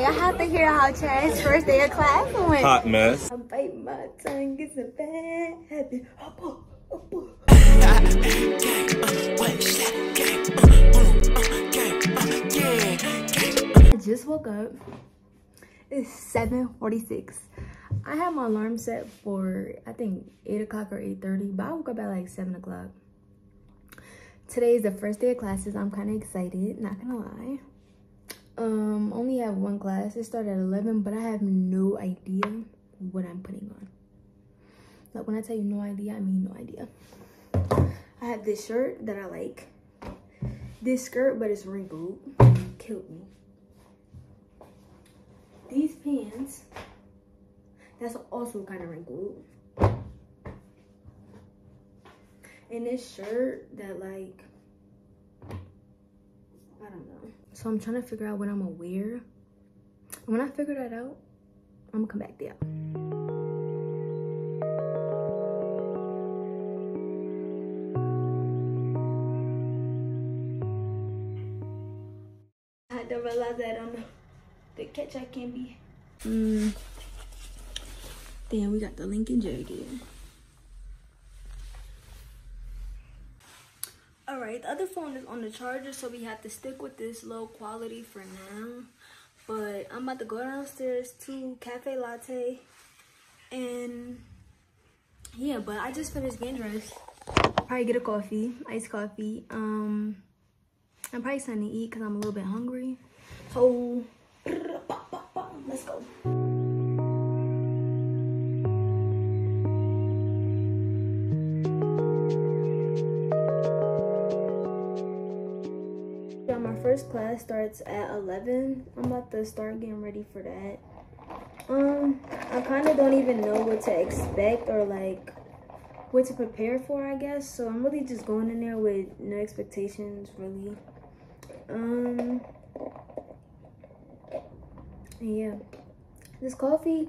y'all. Have to hear how Chad's first day of class went. Hot mess. I'm biting my tongue. It's a bad habit. Up, up, up. I just woke up. It's 7.46. I had my alarm set for, I think, 8 o'clock or 8.30, but I woke up at like 7 o'clock. Today is the first day of classes. I'm kind of excited, not gonna lie. Um, only have one class. It started at 11, but I have no idea what I'm putting on. Like when I tell you no idea, I mean no idea. I have this shirt that I like. This skirt, but it's wrinkled. Killed me. These pants, that's also kind of wrinkled. And this shirt that like, I don't know. So I'm trying to figure out what I'm gonna wear. And when I figure that out, I'm gonna come back there. I had to realize that on the, the catch I can be. Mm. Damn, we got the Lincoln jacket. All right, the other phone is on the charger, so we have to stick with this low quality for now. But I'm about to go downstairs to Cafe Latte. And yeah, but I just finished getting dressed. Probably get a coffee, iced coffee. Um, I'm probably starting to eat because I'm a little bit hungry. So, let's go. First class starts at 11. I'm about to start getting ready for that. Um, I kind of don't even know what to expect or like what to prepare for, I guess. So I'm really just going in there with no expectations, really. Um, yeah, this coffee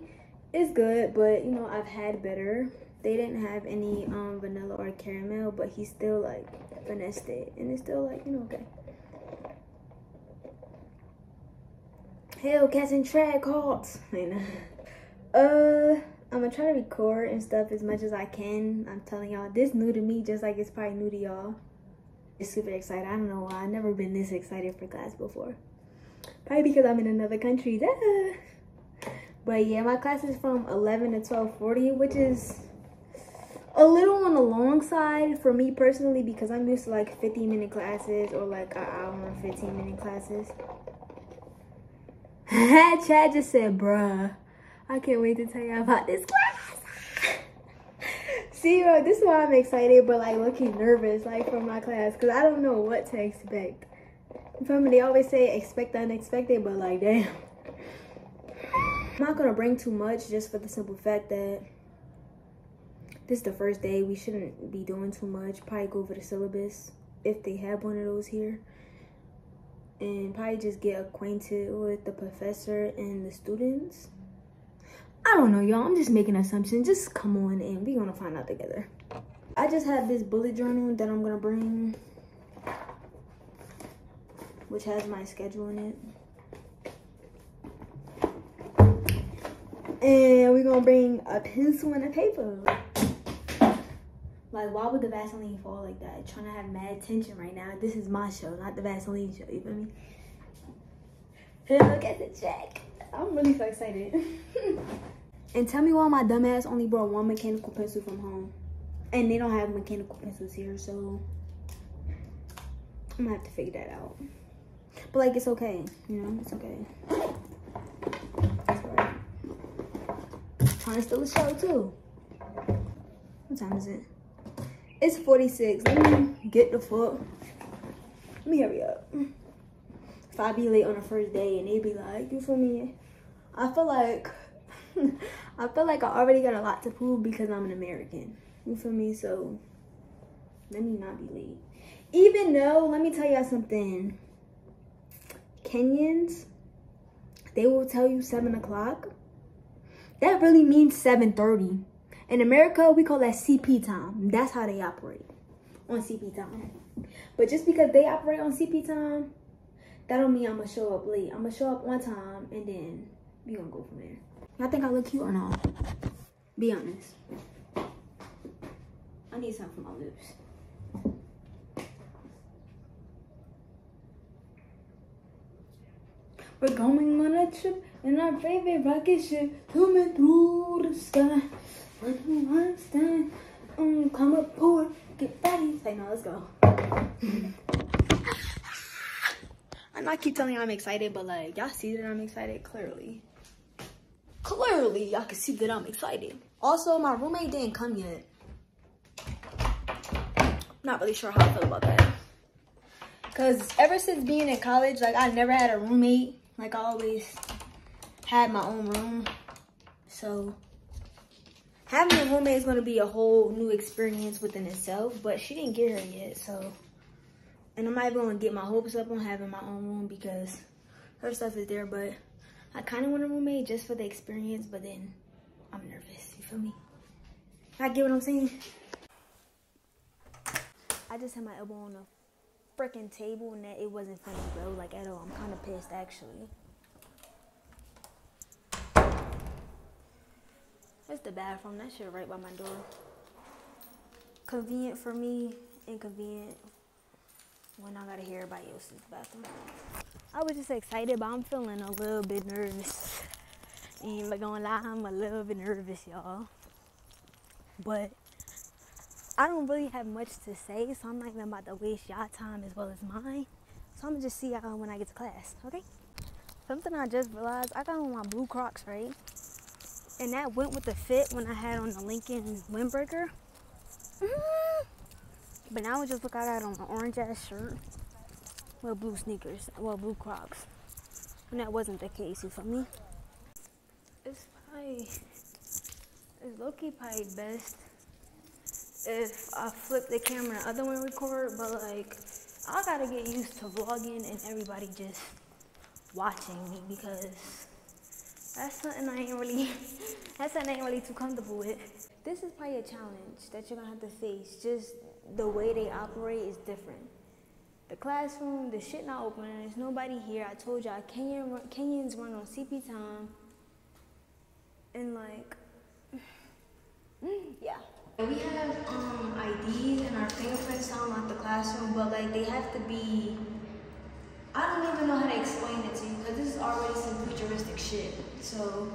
is good, but you know I've had better. They didn't have any um vanilla or caramel, but he still like finessed it, and it's still like you know okay. Hell, cats and track hawks. uh, I'm gonna try to record and stuff as much as I can. I'm telling y'all, this new to me, just like it's probably new to y'all. It's super excited. I don't know why. I've never been this excited for class before. Probably because I'm in another country. Duh. But yeah, my class is from 11 to 12:40, which is a little on the long side for me personally because I'm used to like 15 minute classes or like an hour and 15 minute classes. Chad just said, bruh, I can't wait to tell you about this class. See, bro, this is why I'm excited, but like looking nervous, like for my class, because I don't know what to expect. Me? They always say expect the unexpected, but like, damn. I'm not gonna bring too much just for the simple fact that this is the first day. We shouldn't be doing too much. Probably go over the syllabus if they have one of those here and probably just get acquainted with the professor and the students. I don't know, y'all. I'm just making assumptions. Just come on and we're gonna find out together. I just have this bullet journal that I'm gonna bring, which has my schedule in it. And we're gonna bring a pencil and a paper. Like, why would the Vaseline fall like that? Trying to have mad tension right now. This is my show, not the Vaseline show. You feel me? Look at the check. I'm really so excited. and tell me why my dumbass only brought one mechanical pencil from home. And they don't have mechanical pencils here, so I'm gonna have to figure that out. But like, it's okay. You know, it's okay. Trying to steal the show too. What time is it? It's 46. Let me get the fuck. Let me hurry up. If I be late on the first day and they be like, you feel me? I feel like I feel like I already got a lot to prove because I'm an American. You feel me? So let me not be late. Even though, let me tell y'all something. Kenyans, they will tell you seven o'clock. That really means 7:30. In America, we call that CP time. That's how they operate on CP time. But just because they operate on CP time, that don't mean I'm gonna show up late. I'm gonna show up on time and then we gonna go from there. Y'all think I look cute or not? Be honest. I need something for my lips. We're going on a trip in our favorite rocket ship, zooming through the sky. When you understand, um, come up poor, get ready. Say no, let's go. I know I keep telling you I'm excited, but like y'all see that I'm excited clearly. Clearly, y'all can see that I'm excited. Also, my roommate didn't come yet. Not really sure how I feel about that. Cause ever since being in college, like I never had a roommate. Like I always had my own room. So having a roommate is gonna be a whole new experience within itself. But she didn't get her yet, so and I'm not even gonna get my hopes up on having my own room because her stuff is there, but I kind of want a roommate just for the experience, but then I'm nervous, you feel me? I get what I'm saying? I just had my elbow on a freaking table and that it wasn't funny, bro, like at all. I'm kind of pissed, actually. It's the bathroom, that shit right by my door. Convenient for me, inconvenient when I gotta hear everybody else's bathroom. I was just excited, but I'm feeling a little bit nervous. Ain't gonna lie, I'm a little bit nervous, y'all. But I don't really have much to say, so I'm not even about to waste y'all time as well as mine. So I'm gonna just see y'all when I get to class, okay? Something I just realized, I got on my blue Crocs, right? And that went with the fit when I had on the Lincoln windbreaker. Mm-hmm. But now it just look I got on an orange ass shirt with blue sneakers, well blue Crocs. And that wasn't the case, for me? It's probably, it's low-key probably best if I flip the camera the other one record, but like, I gotta get used to vlogging and everybody just watching me because that's something I ain't really, that's something I ain't really too comfortable with. This is probably a challenge that you're gonna have to face. Just the way they operate is different. The classroom, the shit not open, there's nobody here. I told y'all Kenyan, Kenyans run on CP time. And like, yeah. We have um, IDs and our fingerprints sound like the classroom, but like they have to be, I don't even know how to explain it to you because this is already some futuristic shit. So,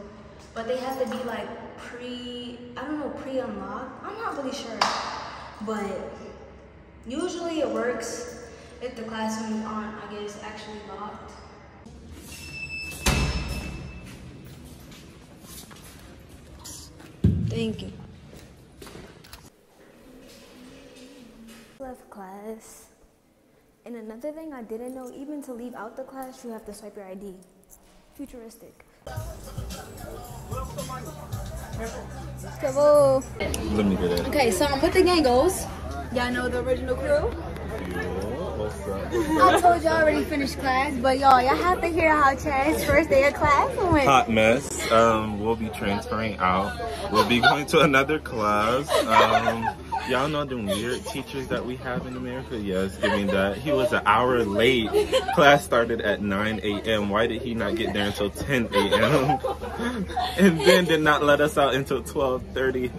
but they have to be like pre, I don't know, pre-unlocked. I'm not really sure, but usually it works if the classrooms aren't, I guess, actually locked. Thank you. Left class. And another thing I didn't know, even to leave out the class, you have to swipe your ID. Futuristic. Let me get it. Okay, so I'm with the gang goes. Y'all know the original crew. I told y'all already finished class, but y'all, y'all have to hear how Chad's first day of class went. Hot mess. Um, we'll be transferring out. We'll be going to another class. Um, Y'all know the weird teachers that we have in America? Yes, giving that. He was an hour late. Class started at 9 a.m. Why did he not get there until 10 a.m.? and then did not let us out until 12.32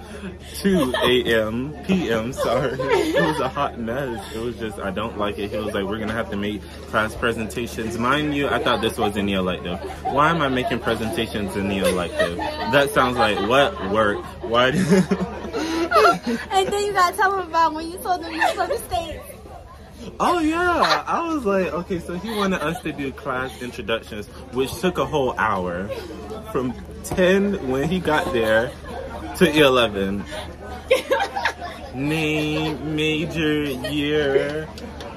a.m. p.m. Sorry. It was a hot mess. It was just, I don't like it. He was like, we're going to have to make class presentations. Mind you, I thought this was in the elective. Why am I making presentations in the elective? That sounds like what work? Why? and then you gotta tell him about when you told him you were from the state. Oh yeah, I was like, okay, so he wanted us to do class introductions, which took a whole hour, from 10 when he got there to 11. Name, major, year,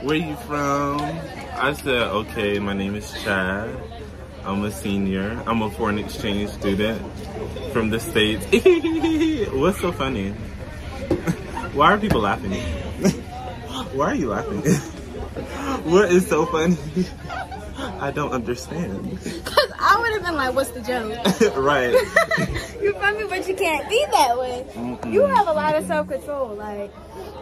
where you from? I said, okay, my name is Chad. I'm a senior. I'm a foreign exchange student from the States. What's so funny? Why are people laughing? Why are you laughing? what is so funny? I don't understand. Cause I would have been like, "What's the joke?" right. you feel me? But you can't be that way. Mm -mm. You have a lot of self control. Like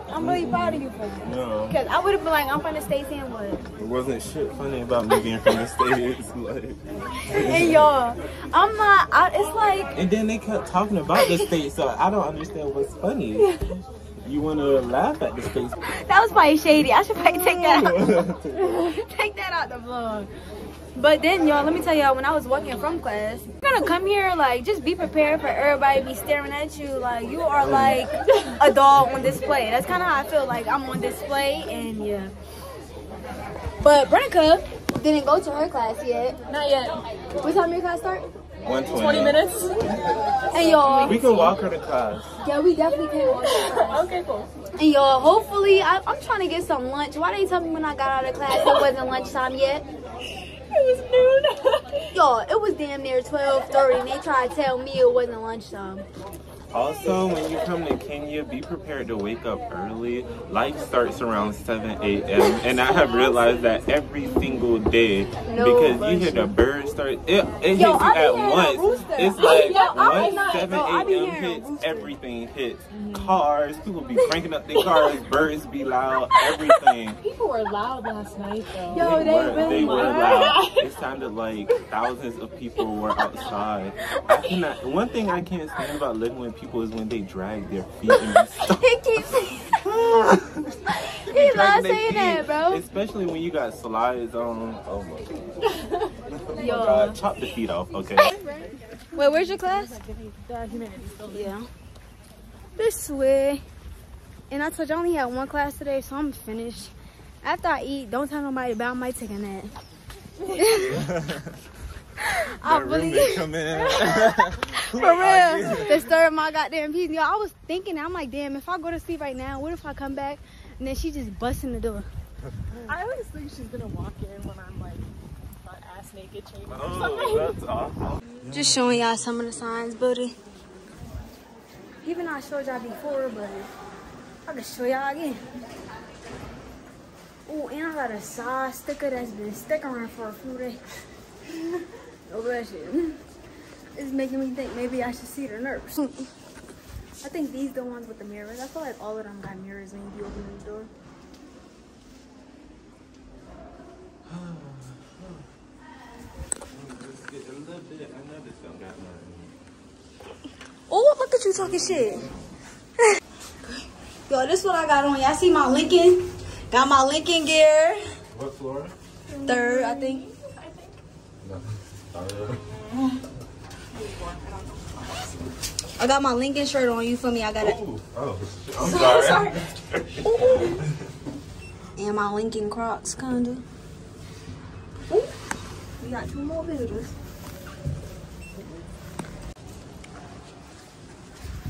I'm really proud of you for that. No. Cause I would have been like, I'm from the states and what? It wasn't shit funny about me being from the States. Like, And y'all, I'm not. I, it's like and then they kept talking about the States, so I don't understand what's funny. You want to laugh at this face. that was probably shady. I should probably take that out. take that out the vlog. But then, y'all, let me tell y'all, when I was walking from class, you're gonna come here, like, just be prepared for everybody to be staring at you. Like, you are like a doll on display. That's kind of how I feel like I'm on display, and yeah. But Brenica didn't go to her class yet. Not yet. What time your class start? 120. 20 minutes? And y'all, We can walk her to class. yeah, we definitely can walk to class. okay, cool. And y'all, hopefully, I, I'm trying to get some lunch. Why they tell me when I got out of class it wasn't lunchtime yet? It was noon. Y'all, it was damn near 12:30, and they tried to tell me it wasn't lunchtime. Also, when you come to Kenya, be prepared to wake up early. Life starts around 7 a.m. And I have realized that every single day because you hear the birds start, it, it Yo, hits you at once. It's like Yo, once not- 7 yo, I be a.m. hits, everything hits. Cars, people be cranking up their cars, birds be loud, everything. People were loud last night, though. Yo, they were, really they were were. loud. It sounded like thousands of people were outside. I cannot. One thing I can't stand about living with people is when they drag their feet and be keeps he Dragging not their saying feet, that, bro. Especially when you got slides on. Oh my god. Oh my god. Chop the feet off, okay? Wait, where's your class? The humanities. Yeah. This way. And I told you I only had one class today, so I'm finished. After I eat, don't tell nobody about my might take a nap. I believe. really roommate come in. For real. Disturb my goddamn peace. Yo, I was thinking, I'm like, damn, if I go to sleep right now, what if I come back and then she just busts in the door? I always think she's gonna walk in when I'm like butt ass naked changing or Oh, something. that's awful. Just showing y'all some of the signs, buddy. Even I showed y'all before, but I'll just show y'all again. Oh, and I got a side sticker that's been sticking around for a few days. No. It's making me think maybe I should see the nurse. I think these the ones with the mirrors. I feel like all of them got mirrors when you open the door. Just get a little bit. I know this don't got nothing. Oh, look at you talking shit. Yo, this what I got on. Y'all see my Lincoln? Got my Lincoln gear. What floor? Third, I think. I got my Lincoln shirt on. You feel me? I got it. Oh, I'm sorry. Ooh. And my Lincoln Crocs, kinda. Ooh. We got two more visitors.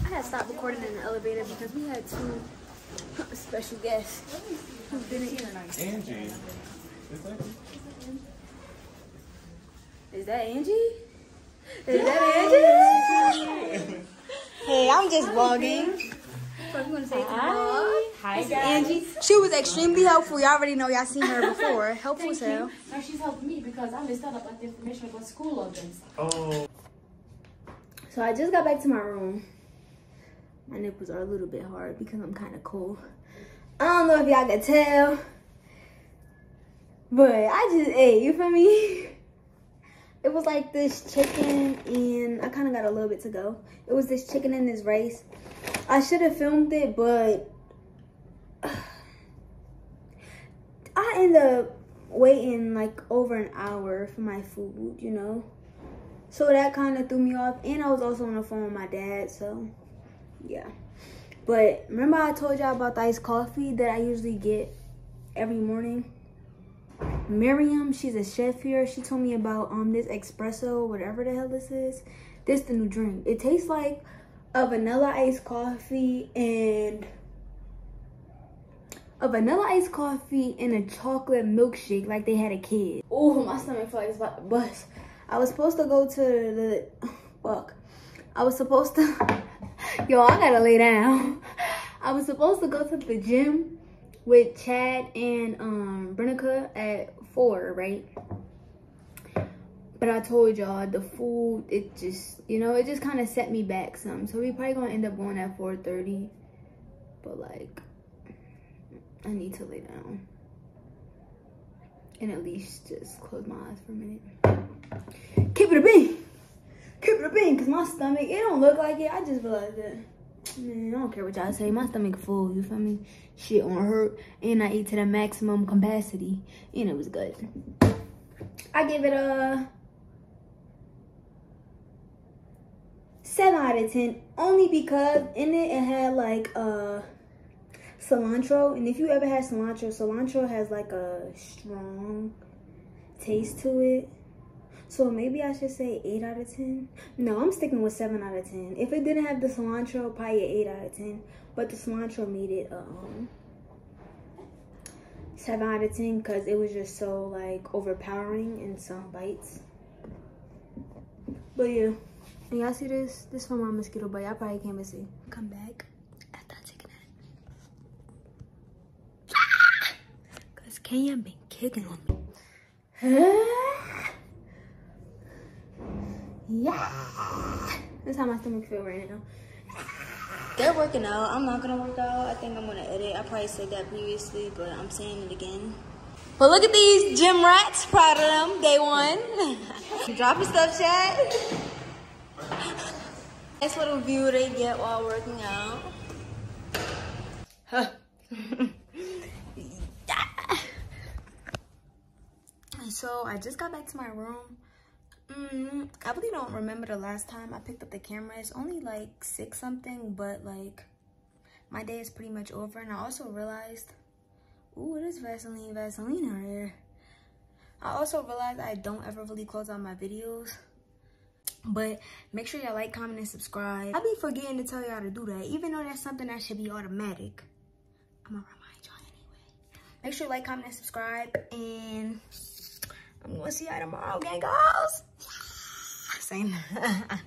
I had stopped recording in the elevator because we had two special guests who didn't hear. Angie. Is that Angie? Is that Angie? hey, I'm just vlogging. So I'm gonna say to. Hi, This is Angie. She was extremely helpful. Y'all already know. Y'all seen her before. Helpful as hell. Now she's helped me because I missed out about the information about school opens. Oh. So I just got back to my room. My nipples are a little bit hard because I'm kind of cold. I don't know if y'all can tell, but I just ate. You feel me? It was like this chicken, and I kind of got a little bit to go. It was this chicken and this rice. I should have filmed it, but I ended up waiting like over an hour for my food. You know. So that kind of threw me off. And I was also on the phone with my dad. So, yeah. But remember I told y'all about the iced coffee that I usually get every morning? Miriam, she's a chef here. She told me about um this espresso, whatever the hell this is. This the new drink. It tastes like a vanilla iced coffee and a vanilla iced coffee and a chocolate milkshake like they had a kid. Oh, my stomach feel like it's about to bust. I was supposed to go to the fuck. I was supposed to yo, I gotta lay down. I was supposed to go to the gym with Chad and um Brenica at four, right? But I told y'all the food, it just you know, it just kinda set me back some. So we probably gonna end up going at 4:30. But like I need to lay down. And at least just close my eyes for a minute. Keep it a bean. Keep it a bean, cause my stomach, it don't look like it. I just realized that. I don't care what y'all say. My stomach full, you feel me? Shit won't hurt. And I ate to the maximum capacity. And it was good. I give it a 7 out of 10. Only because in it, it had like a cilantro. And if you ever had cilantro, cilantro has like a strong taste to it. So maybe I should say 8 out of 10. No, I'm sticking with 7 out of 10. If it didn't have the cilantro, probably 8 out of 10. But the cilantro made it um 7 out of 10 because it was just so like overpowering in some bites. But yeah. And y'all see this? This from my mosquito bite. I probably can't even see. Come back after I take that. Cause Kenya been kicking on me. Yeah. That's how my stomach feel right now. They're working out. I'm not gonna work out. I think I'm gonna edit. I probably said that previously, but I'm saying it again. But look at these gym rats. Proud of them. Day one. Dropping stuff, chat. Nice little view they get while working out. Huh. so I just got back to my room. Mm, I really don't remember the last time I picked up the camera. It's only like six something, but like my day is pretty much over. And I also realized, ooh, it is Vaseline, Vaseline right here. I also realized I don't ever really close out my videos. But make sure y'all like, comment, and subscribe. I be forgetting to tell y'all to do that, even though that's something that should be automatic. I'm gonna remind y'all anyway. Make sure you like, comment, and subscribe, and I'm gonna see y'all tomorrow, gang girls. Same.